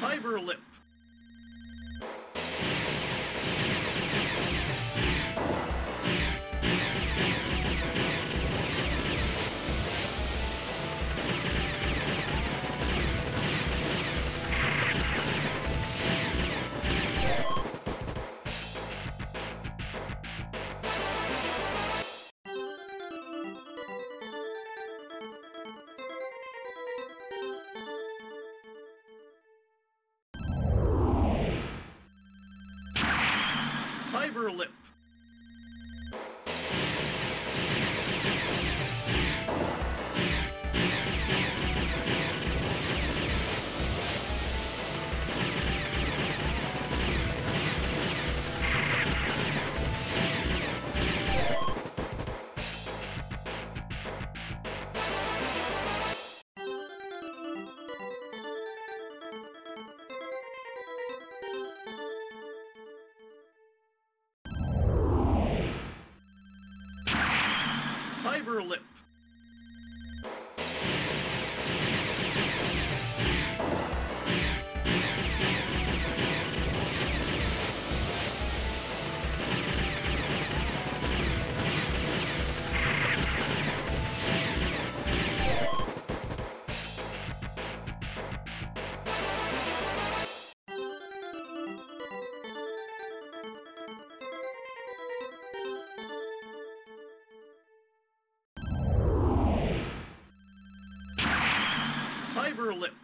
Cyberlip. Cyberlip. Cyberlip. Cyberlip.